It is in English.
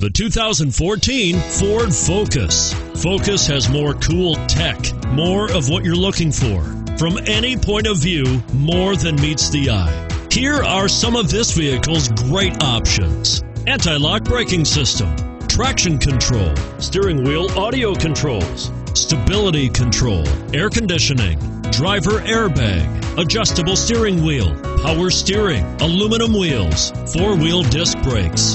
The 2014 Ford Focus. Focus has more cool tech, more of what you're looking for. From any point of view, more than meets the eye. Here are some of this vehicle's great options anti lock braking system, traction control, steering wheel audio controls, stability control, air conditioning, driver airbag, adjustable steering wheel, power steering, aluminum wheels, four wheel disc brakes.